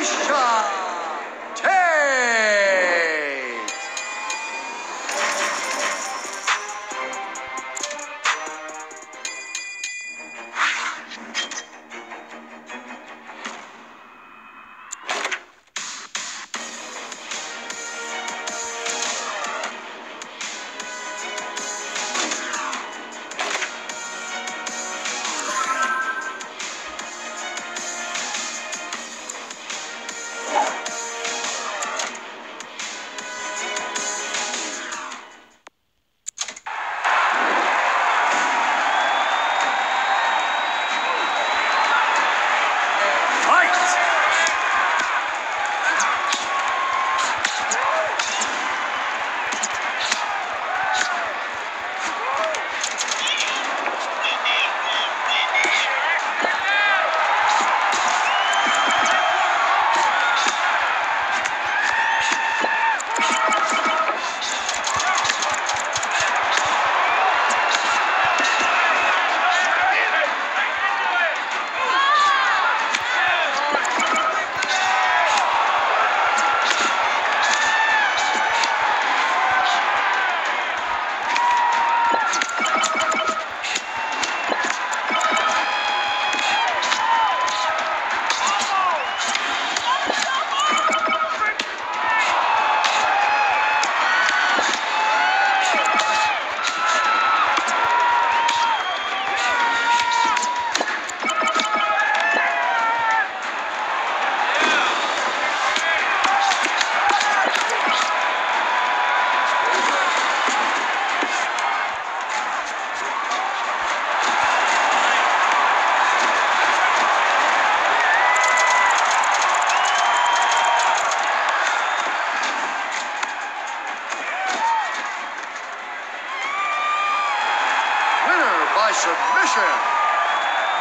Misha Tate.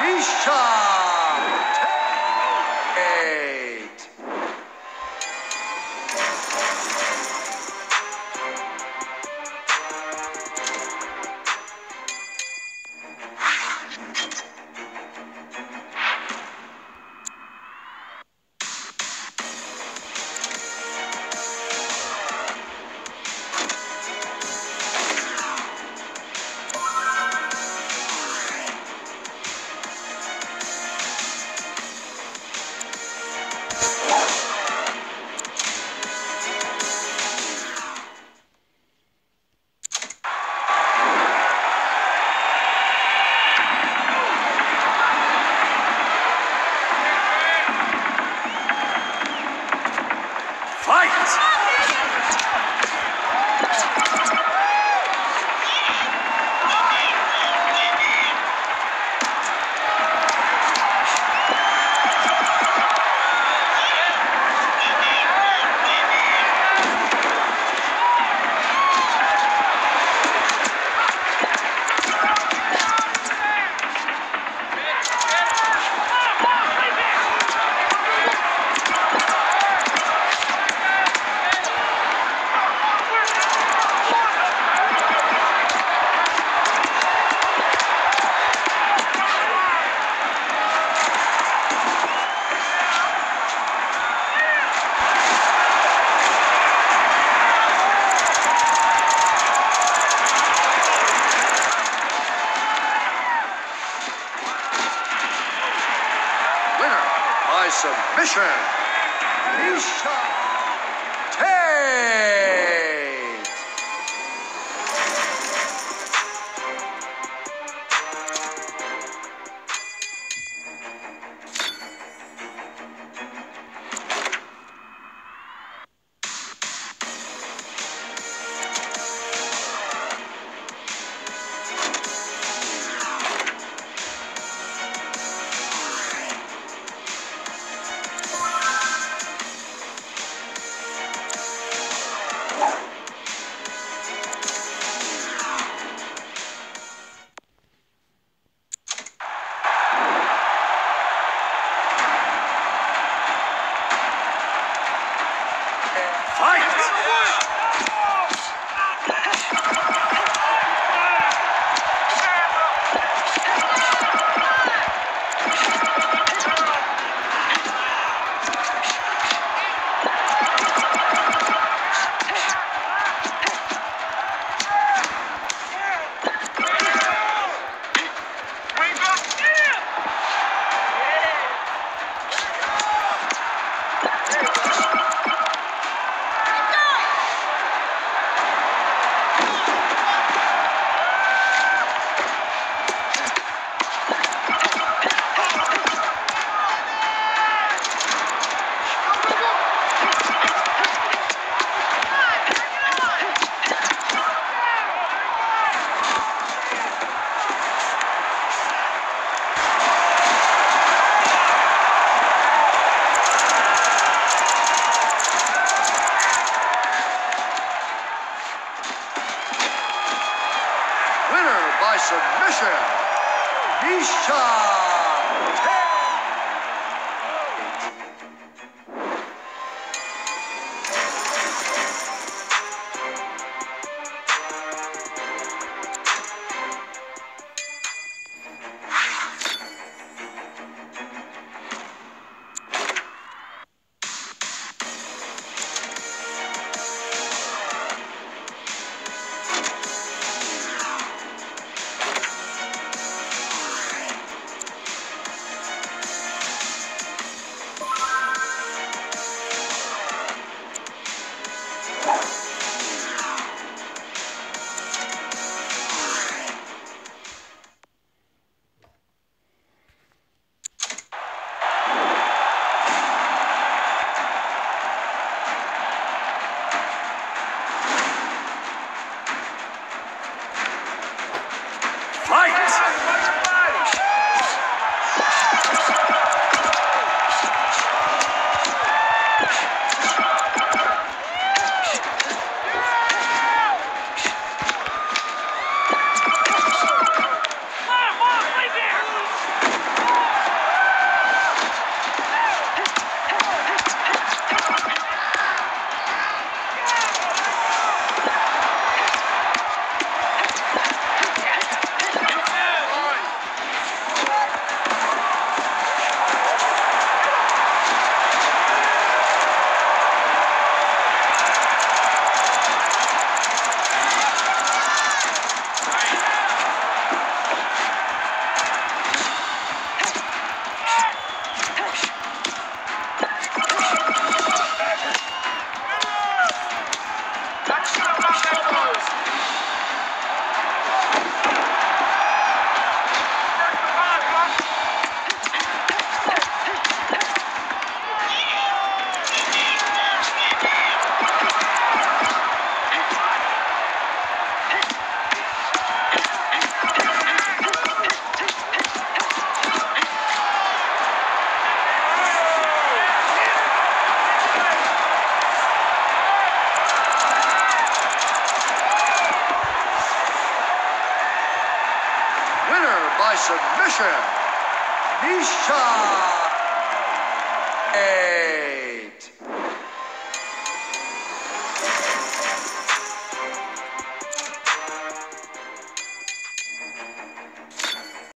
Misha Tate. Submission, submission, Misha Tate. By submission, Misha. Hey.